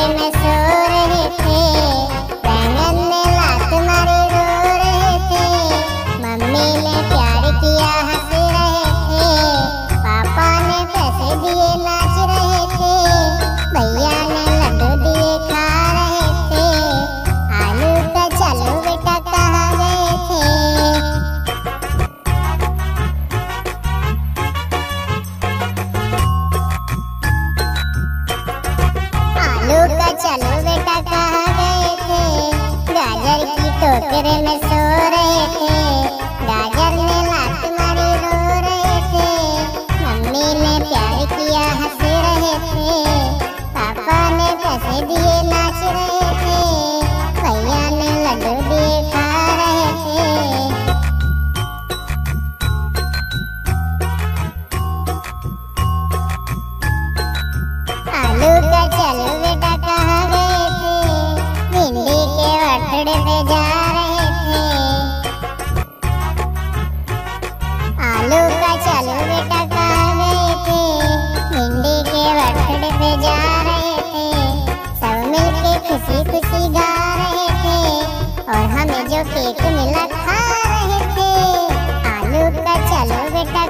Enes चलो बेटा कहा गए थे? गाजर की टोकरे में सो पेट मिला खा रहे थे। आलू का चलो बेटा